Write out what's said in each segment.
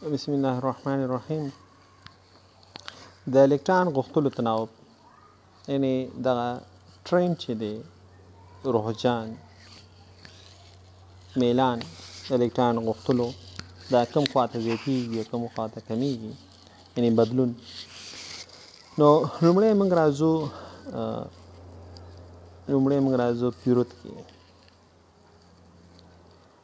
بسم الله الرحمن الرحیم د الکترون غوښتلو تناوب یعنی دغه ټرین چې دی روحجان میلان الکترون غوښتلو دا کم خواته زیاتیږي کم خواته کمیږي یعنی بدلون نو لومړی موږ راځو لومړی موږ راځو پیروت کې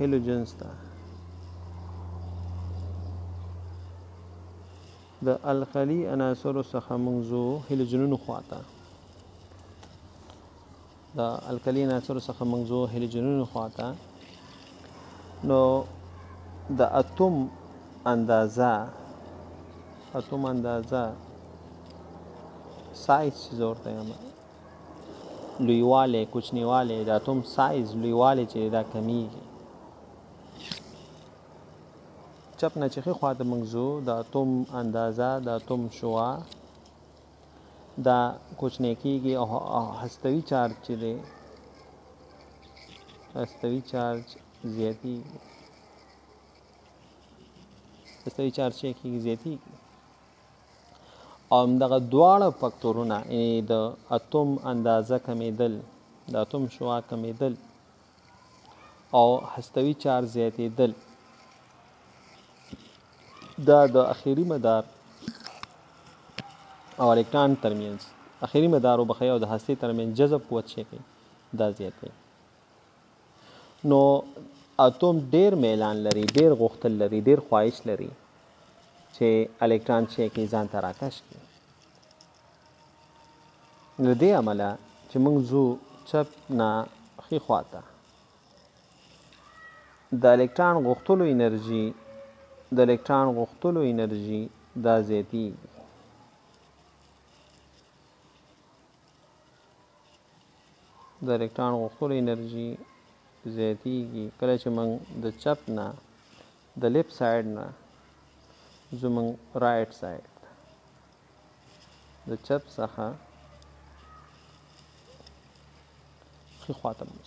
هلو جنس ته د القلی عناصر څخه موږ زو هلجنون خواته د القلی عناصر څخه موږ زو هلجنون خواته نو د اتم اندازه اتم اندازه سایز چې زورته یم لویوالی، کوچنیوالی، د اتوم سایز لویوالی چې دا کمیږي. چپ نه چې ښي خوا ته موږ ځو د اتوم اندازه د اتوم شوا دا کوچنی کیږي او هستوي چارج چې دی هستوي چارج زیاتی هستوي چارج چې کیږي زیاتی او همدغه دواړه فکتورونه یعنی د اتوم اندازه کمیدل د اتوم شوا کمیدل او هستوي چار زیاتیدل دا د اخیری مدار او الکترون ترمنځ اخیری مدار او بخیا او د هستی ترمنځ جذب قوت شي دا زیاتوي نو اتوم ډیر میلان لري، ډیر غوښتل لري، ډیر خواهش لري چې الکترون چې کې ځان ته راکش کړي. نو دې عمله چې موږ ځو چپ نه ښي خواته د الکترون غوښتلو انرژي د الکترون غوښتلو انرژي دا زیاتیږي د الکترون غښتلې انرژي زیاتیږي کله چې موږ د چپ نه د لیفټ ساید نه ځو موږ رایټ ساید د چپ څخه ښي خواته موږ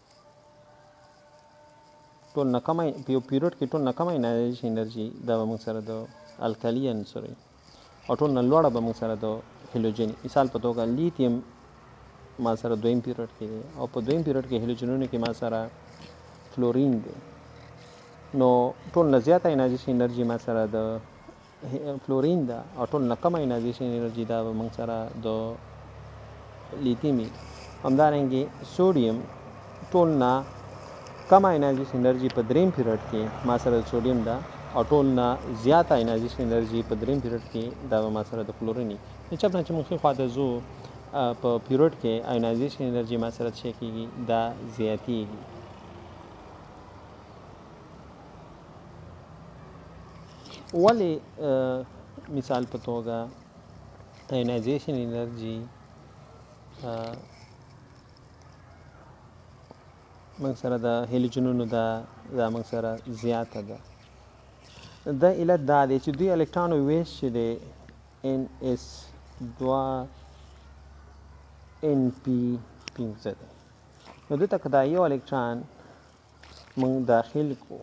ټول نکمه په یو پیریډ کې ټول نکمه انرژي انرژي دا به موږ سره د الکالي عنصر او ټول نه لوړه به موږ سره د هیلوجن مثال په توګه لیتیم ما سره دویم پیریډ کې دی او په دویم پیریډ کې هیلوجنونو کې ما سره فلورین دی نو ټول نه زیاته انرژي انرژي ما سره د فلورین ده او ټول نه کم اينايزيشن انرژي دا به موږ سره د لیتیمي همدارنګه سوډیم ټول نه کم اينايزيشن انرژي په دریم پیریډ کې ما سره د سوډیم ده او ټول نه زیات اينايزيشن انرژي په دریم پیریډ کې دا به ما سره د کلورینی نو چپ نه چې موږ خو ته زو په پیریډ کې اينايزيشن انرژي ما سره څه کیږي دا زیاتیږي ولې مثال په توګه ايونايزيشن انرژي موږ سره د هیلوجنونو دا دا موږ سره زیاته ده د علت دا دی چې دوی الکترون ویش چې دی ان اس 2 ان پی 15 دی نو دته کدا یو الکترون موږ داخل کو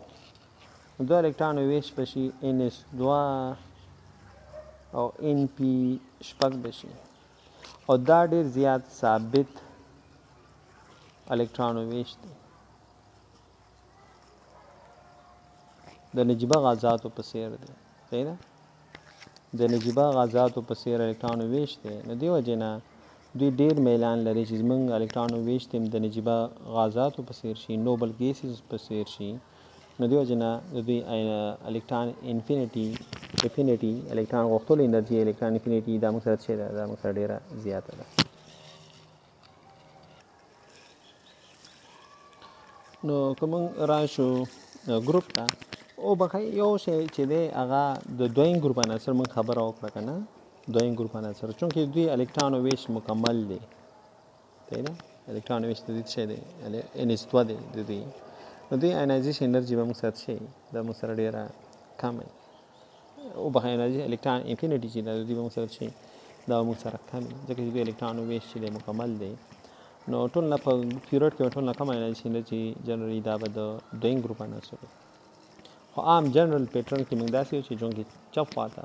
د دوه الکترانو ویش به شي ان اس دوه او ان پی شپږ به شي او دا ډیر زیات ثابت الکترانو ویش دی د نجیبه غازاتو په سیر دی صحیح ده د نجیبه غازاتو په سیر الکترانو ویش دی نو دیو جنا دوی ډیر میلان لري چې زمونږ الکترانو ویش تیم د نجیبه غازاتو په سیر شي نوبل ګیسز په سیر شي نو دې وجه نه د دوی الکترون انفینیټي انفینیټي الکترون غوښتلو انرژي الکترون انفینیټي دا موږ سره څه ده دا موږ سره ډېره زیاته ده نو که موږ راشو ګروپ ته او بخې یو شی چې دی هغه د دویم ګروپ عناصر موږ خبره وکړه که نه دویم ګروپ عناصر چونکې دوی الکترون ویش مکمل دی دی نه الکترون ویش د دې څه دی ان اس 2 دی د دې نو دې انایزیشن انرژي به موږ سات شي دا موږ سره ډیره کم وي او به انرژي الکترون انفینټی چې دا دې موږ سات شي دا موږ سره کم وي ځکه چې د الکترون ویش چې دی مکمل دی نو ټول نه په پیریډ کې ټول نه کم انرژي انرژي جنرالي دا به د دویم ګروپ نه شي خو عام جنرال پیټرن کې موږ داسې چې جون کې چپ خواته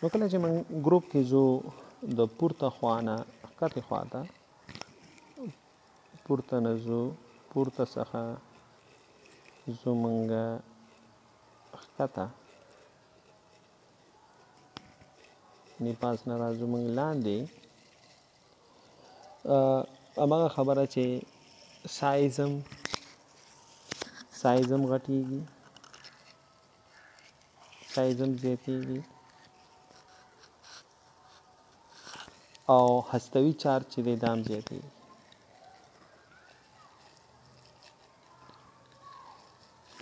نو کله چې موږ ګروپ کې ځو د پورته خوا نه ښکتې خوا ته پورته نه ځو پورته څخه ځو موږ ښکته یعنې پاس نه راځو موږ لاندې هماغه خبره چې سایزم سایزم غټیږي سایزم زیاتیږي او هستوي چارج چې د دام زیاتیږي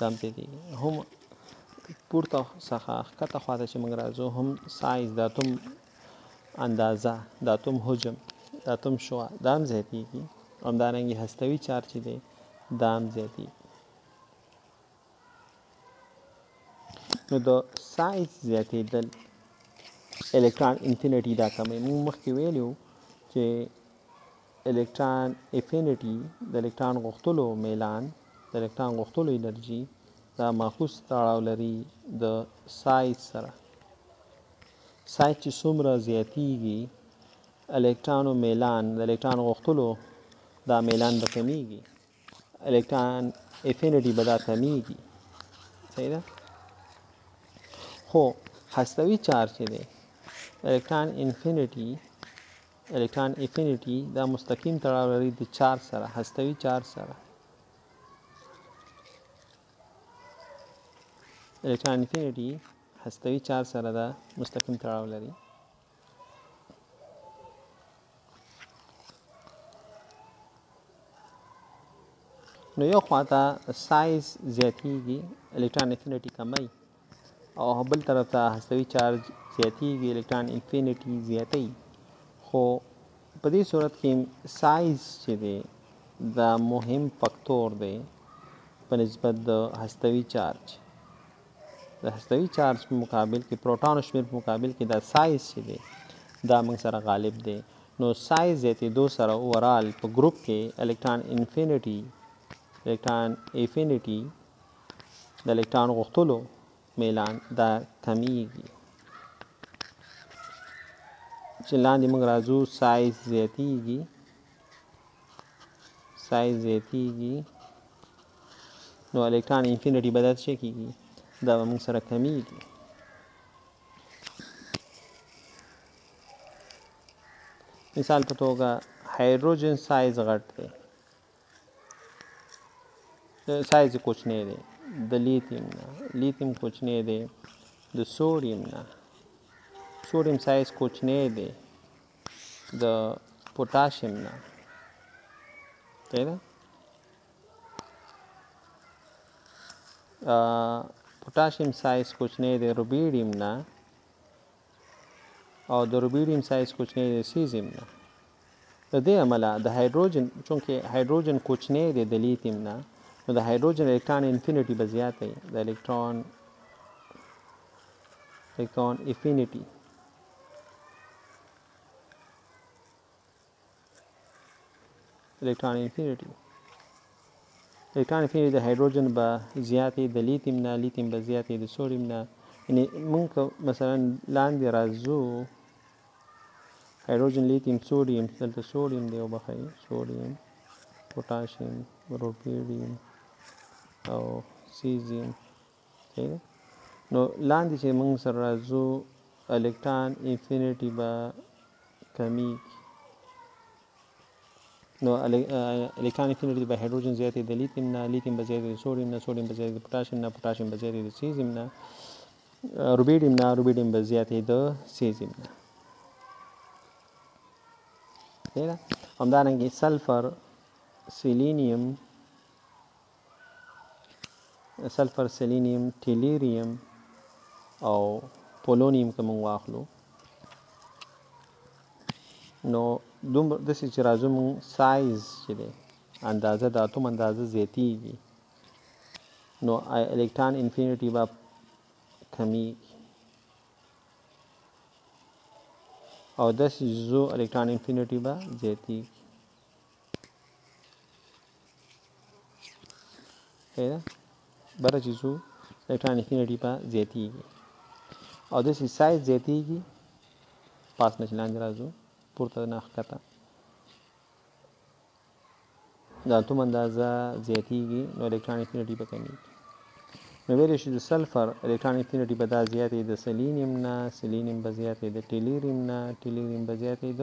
دام زیاتیږي هم پورته څخه ښکته خواته چې موږ راځو هم سایز د اتوم اندازه د اتوم حجم د اتوم شوا دام زیاتیږي همدارنګه هستوي چارج دی دام زیاتیږي نو د سایز زیاتېدل الکترون انفینټي دا کموي موږ مخکې ویلي وو چې الکترون افینټي د الکترون غوښتلو میلان د الکترون غوښتلو انرژي دا ماخوذ تړاو لري د سایز سره سایز چې څومره زیاتیږي الکترونو میلان د الکترون غوښتلو دا میلان به کمیږي الکترون افینیټی به دا کمیږي صحیح ده خو هستوي چارج چې دی الکترون انفینیټی الکترون افینیټی دا مستقیم تړاو لري د چارج سره هستوي چارج سره الکترون انفینیټی هستوي چارج سره دا مستقیم تړاو لري نو یو خواته سایز زیاتیږي الکترون افینټي کمای او بل طرف ته هستوي چارج زیاتیږي الکترون انفینټي زیاتي خو په دې صورت کې سایز چې دی دا مهم فاکتور دی په نسبت د هستوي چارج د هستوي چارج په مقابل کې پروټون شمیر په مقابل کې دا سایز چې دی دا موږ سره غالب دی نو سایز زیاتېدو سره اورال په ګروپ کې الکترون انفینیټي الکترون افینیټي د الکترون غوښتلو میلان دا کمیږي چې لاندې موږ راځو سایز زیاتیږي سایز زیاتیږي نو الیکټران انفینټی به داسې کیږي دا به موږ سره کمیږي مثال په توګه هایدروجن سایز غټ دی سایز کوچنی دی د لیتیم نه لیتیم کوچنی دی د سوډیم نه سوډیم سایز کوچنی دی د پوتاشیم نه پیدا پوټاشیم سایز کوچنی دی روبیډیم نه او د روبیډیم سایز کوچنی دی سیزیم نه د دې عمله د هایدروجن چونکه هایدروجن کوچنی دی د لیتیم نه نو د هایدروجن الکترون انفینیټي به زیات وي د الکترون الکترون افینیټي الکترون انفینیټي الکترون انفینیټي د هایدروجن به زیاتې د لیتیم نه لیتیم به زیاتې د سوډیم نه یعنی مونږ مثلا لاندې راځو هایدروجن لیتیم سوډیم دلته سوډیم دی او بخی سوډیم پوتاشیم روبیډیم او سیزیم نو لاندې چې موږ سره راځو الکترون انفینیټي به کمیږي نو الکترون انفینیټي به هایدروجن زیاتې د لیتیم نه لیتیم به زیاتې د سوډیم نه سوډیم به زیاتې د پوتاشیم نه پوتاشیم به زیاتې د سیزیم نه روبیډیم نه روبیډیم به زیاتې د سیزیم نه همدارنګه سلفر سیلینیم سلفر، سلینیم، ټیلیریم او پولونیم که موږ واخلو نو دومره داسې چې راځو موږ سایز چې دی اندازه د اتوم اندازه زیاتیږي نو الکترون انفینیټي به کمیږي او داسې جزو الکترون انفینیټي به زیاتیږي پیدا بره چې څو الکترون کې نړۍ په زیاتیږي او د سي سایز زیاتیږي پاس نه لاندې راځو پورته نه ښکته د اتوم اندازه زیاتیږي نو الکترون کې نړۍ په کمیږي نو ویل شي د سلفر الکترون کې نړۍ په دا زیاتې د سلینیم نه سلینیم په زیاتې د ټیلیریم نه ټیلیریم په زیاتې د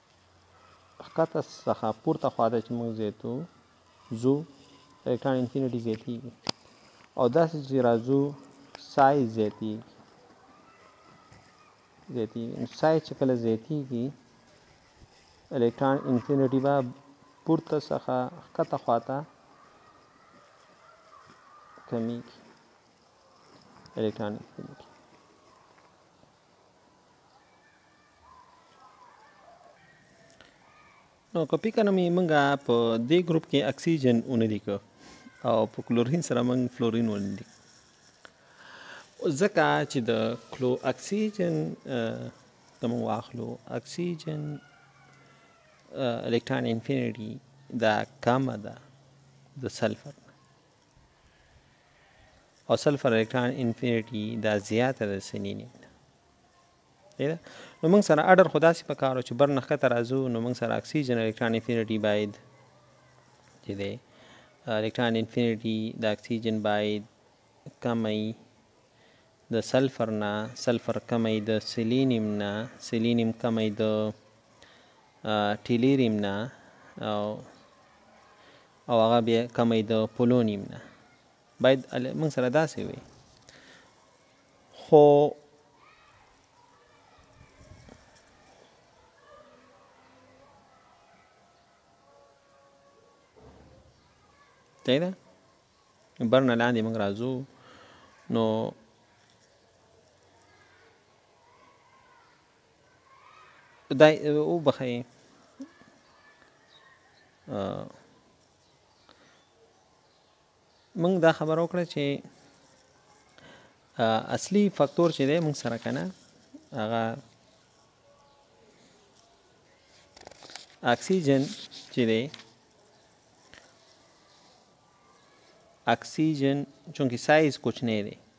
ښکته څخه پورته خوا ته چې موږ زیاتو ځو الکترون انفینټي زیاتیږي او داسې چې راځو سایز زیاتیږي زیاتیږي نو سایز چې کله زیاتیږي الکترون انفینټي به پورته څخه ښکته خوا ته کمیږي الکترون انفینټي نو که پی کنه می منګه په دې ګروپ کې اکسیجن ونه لیکو او په کلورین سره منګ فلورین ونه لیکو ځکه چې د کلو اکسیجن ته موږ واخلو اکسیجن الکترون انفینیټي دا کمه ده د سلفر اصل فرلکټران انفینیټی دا زیاته ده سنی نه ده ده نو موږ سره اډر خدا سي په کارو چې بر نه ښکته راځو نو موږ سره اکسیجن الکترون انفینیټي باید چې ده الکترون انفینیټي د اکسیجن باید کمي د سلفر نه سلفر کمي د سیلینیم نه سیلینیم کمي د ټیلیریم نه او او هغه بیا کمی د پولونیم نه باید موږ سره داسې وي خو صحیح ده برنه لاندې موږ راځو نو خدای وبخښي موږ دا خبر وکړه چې اصلي فاکتور چې دی موږ سره کنه هغه اکسیجن چې دی اکسیجن چونکی سایز کوچنی دی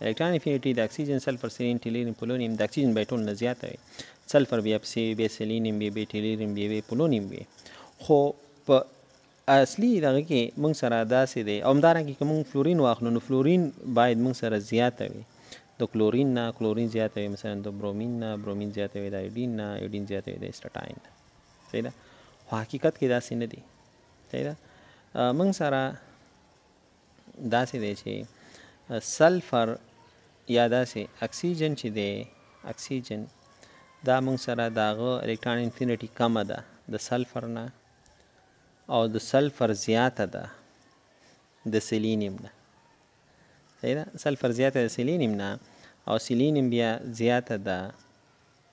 الکتران افینیټي د اکسیجن سلفر سیلین ټیلیریم پولونیم د اکسیجن بیا ټول نه زیاته وي سلفر بیا پسې وي بیا سیلینیم وي بیا ټیلیریم بیا وي پولونیم وي خو په اصلي دغه کې موږ سره داسې دی او همدارنګه که موږ فلورین واخلو نو فلورین باید موږ سره زیاته وي د کلورین نه کلورین زیاته وي مثلا د برومین نه برومین زیاته وي د ایډین نه ایډین زیاته وي د اسټاټاین نه صحیح ده خو حقیقت کې داسې نه دی صحیح ده موږ سره داسې دی چې سلفر یا داسې اکسیجن چې دی اکسیجن دا موږ سره د هغه الکترون انفینټي کمه ده د سلفر نه او د سلفر زیاته ده د سیلینیم نه صحیح ده سلفر زیاته ده سیلینیم نه او سیلینیم بیا زیاته ده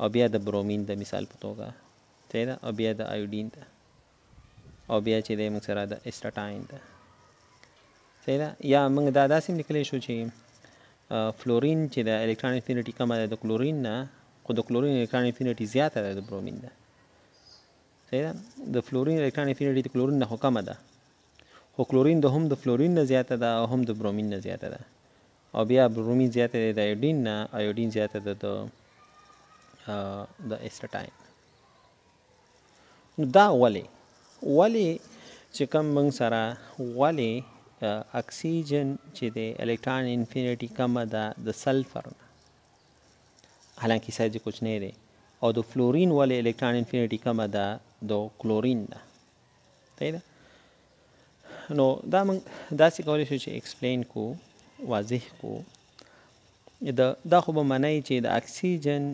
او بیا د برومین د مثال په توګه صحیح ده او بیا د آیوډین ده او بیا چې دی موږ سره د اسټاټاین ده صحیح ده یا موږ دا داسې هم لیکلی شو چې فلورین چې د الکترون انفینټي کمه ده د کلورین نه خو د کلورین الکترون انفینټي زیاته ده د برومین نه صحیح ده د فلورین الکترون انفینټي د کلورین نه خو کمه ده خو کلورین د هم د فلورین نه زیاته ده او هم د برومین نه زیاته ده او بیا برومین زیاته دی د ایوډین نه ایوډین زیاته ده د د ایسټاین نو دا ولی ولی چې کوم موږ سره ولی اکسیجن چې د الکترون انفینیټی کم ده د سلفر نه حالانکه سایز کوچنی دی او د فلورین ولی الکترون انفینیټی کم ده د کلورین نه صحیح ده نو دا موږ داسې کولی شو چې ایکسپلین کو واضح کو د دا خو به منای چې د اکسیجن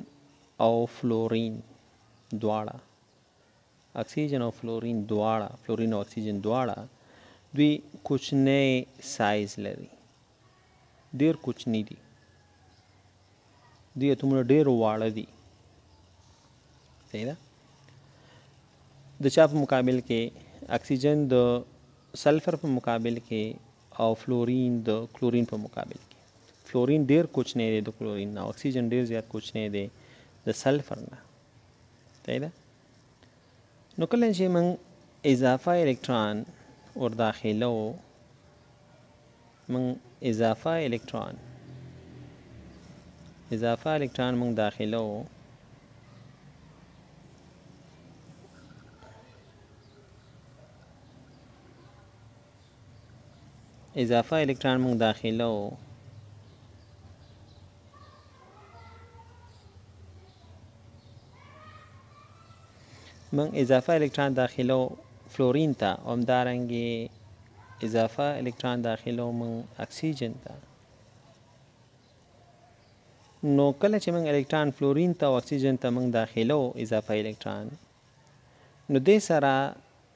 او فلورین دواړه اکسیجن او فلورین دواړه فلورین او اکسیجن دواړه دوی کوچنی سایز لري ډیر کوچنی دي دوی اتومونه ډېر واړه دي صحیح ده د چا په مقابل کې اکسیجن د سلفر په مقابل کې او فلورین د کلورین په مقابل کې فلورین ډېر کوچنی دی د کلورین نه اکسیجن ډېر زیات کوچنی دی د سلفر نه صحیح ده نو کله چې موږ اضافه الکترون ور داخلو موږ اضافه الکترون اضافه الکترون موږ داخلو اضافه الکترون موږ داخله وو موږ اضافه الکترون داخله وو فلورین ته او همدارنګې اضافه الکترون داخله وو موږ اکسیجن ته نو کله چې موږ الکترون فلورین ته او اکسیجن ته موږ داخله وو اضافه الکترون نو دې سره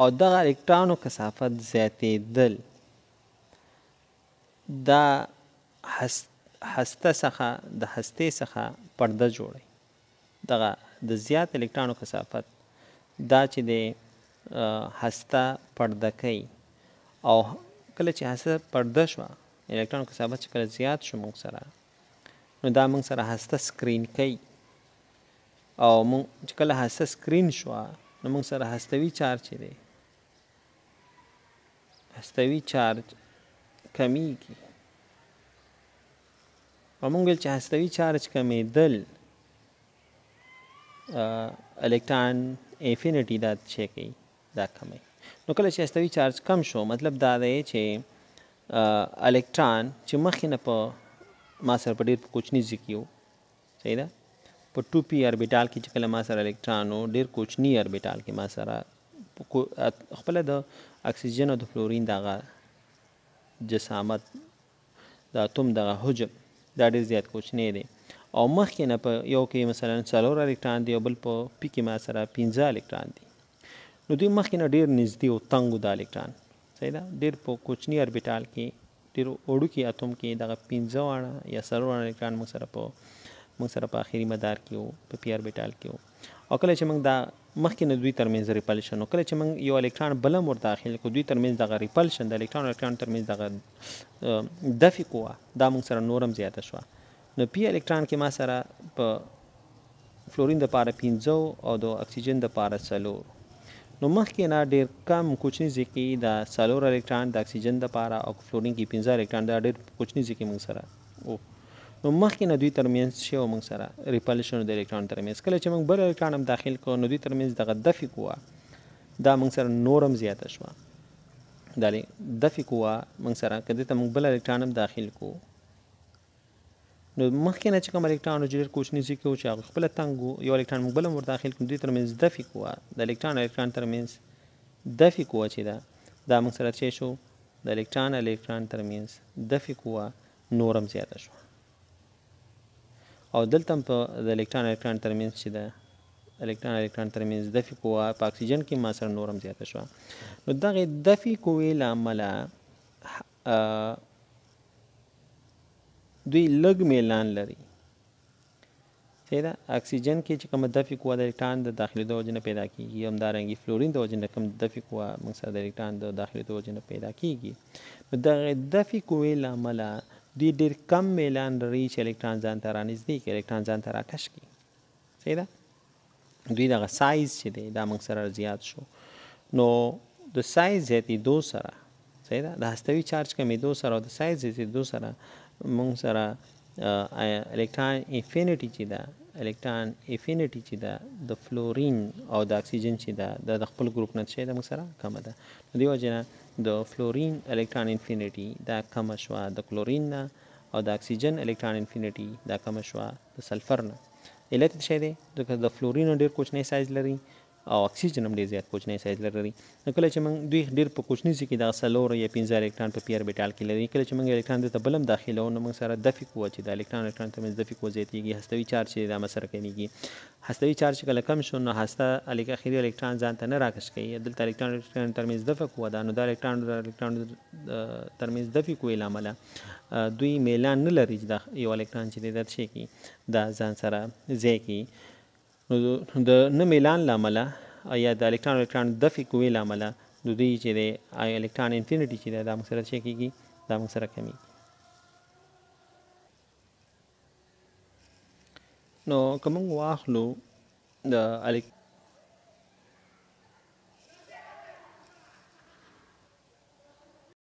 او دغه الکترانو کثافت زیاتیدل دا هسته څخه د هستې څخه پرده جوړي دغه د زیات الکترانو کثافت دا چې د هسته پرده کوي او کله چې هسته پرده شو الکترون کثافت چې کله زیات شو موږ سره نو دا موږ سره هسته سکرین کوي او مونږ چې کله هسته سکرین شو نو مونږ سره هستوي چارج دی هستوي چارج کمیږي او مونږ ویل چې هستوي چارج کمیدل الکترون انفینټی دا چې کوي دا کمی نو کله چې هستوي چارج کم شو مطلب دا دی چې الکترون چې مخینه په ما سره په ډیر کوچنی ځکیو صحیح ده په 2p اربیټال کې چې کله ما سره الکترون او ډیر کوچنی اربیټال کې ما سره خپل د اکسیجن او د فلورین دغه جسامت د اتوم دغه حجم دا ډیر زیات کوچنی دی او مخکې نه په یو کې مثلا څلور الکترون دی او بل په پی کې ما سره 15 الکترون دی نو دوی مخکې نه ډېر نږدې او تنګ دا الکتران صحیح ده ډېر په کوچني اربیټال کې ډېر وړوکي اتوم کې دغه پنځه واړه یا څلور واړه الکتران موږ سره په موږ سره په اخیری مدار کې وو په پی اربیټال کې وو او کله چې موږ دا مخکې نه دوی ترمنځ ریپلشن نو کله چې موږ یو الکترون بل هم ورته داخل کو دوی ترمنځ دغه ریپلشن د الکترون الکترون ترمنځ دغه دفع قوه دا موږ سره نورم زیاته شوه نو پي الکتران کې ما سره په فلورین د پاره پنځه او د اکسیجن د پاره څلور نو مخکې نه ډیر کم کوچنی ځای کې دا څلور الکتران د اکسیجن د پاره او فلورین کې پنځه الکتران دا ډیر کوچنی ځای کې موږ سره او نو مخکې نه دوی ترمنځ شی او موږ سره ریپلشن د الکتران ترمنځ کله چې موږ بل الکتران هم داخل کو نو دوی ترمنځ دغه دفع قوه دا موږ سره نورم زیاته شوه دالې دفع قوه موږ سره کده ته موږ بل الکتران هم داخل کو نو مخکې نه چې کوم الکترون چې ډېر کوچني څه کوو چې هغه خپله تنګ وو یو الکترون موږ بل هم ورداخل کړو دوی ترمنځ دفې قوه د الکترون الکترون ترمنځ دفې قوه چې ده دا موږ سره څه شو د الکترون الکترون ترمنځ دفې قوه نورم زیاته شوه او دلته په د الکترون الکترون ترمنځ چې ده الکترون الکترون ترمنځ دفې قوه په اکسیجن کې ما سره نورم زیاته شوه نو دغه دفې قوې له امله ا دوی لږ میلان لري صحیح ده اکسیجن کې چې کوم دفع قوه د الکترون د داخلي د وجنه پیدا کیږي هم دا رنګي فلورین د وجنه کوم دفع قوه موږ سره د الکترون د داخلي د وجنه پیدا کیږي نو دغه دفع قوې لامل دوی ډیر کم میلان لري چې الکترون ځان ته رانږدې کړي الکترون ځان ته راکش کړي صحیح ده دوی دغه سایز چې دی دا موږ سره زیات شو نو د سایز زیاتېدو سره صحیح ده د هستوي چارج کمېدو سره او د سایز زیاتېدو سره موږ سره الکترون افینټي چې ده الکترون افینټي چې ده د فلورین او د اکسیجن چې ده د خپل ګروپ نه چې ده موږ سره کم ده دیو جنا د فلورین الکترون افینټي دا کم شو د کلورین نه او د اکسیجن الکترون افینټي دا کم شو د سلفر نه علت یې څه شی دی؟ ځکه د فلورین هم ډېر کوچنی سایز لري او اکسیجن هم ډېر زیات کوچنی سایز لري. نو کله چې موږ دوی ډېر په کوچني ځای کې دغه څلور یا پنځه الکتران په پي اربیټال کې لري، کله چې موږ الکتران دلته بل هم داخلوو نو موږ سره دفع قوه چې د الکتران او الکتران ترمنځ دفع قوه زیاتېږي، هستوي چارج چې دی دا مسره کمېږي. هستوي چارج چې کله کم شو نو هسته اخري الکتران ځان ته نه راکش کوي، دلته الکتران او الکتران ترمنځ دفع قوه ده، نو دا الکتران او الکتران ترمنځ دفع قوې له امله دوی میلان نه لري چې دا یو الکترون چې دی دا څه کی دا ځان سره ځای کی نو د نه میلان لامل یا د الکترون الکترون دفع قوې لامل د دوی چې دی الکترون انفینټی چې دا موږ سره څه کیږي دا موږ سره کمی نو کوم واخلو د الکترون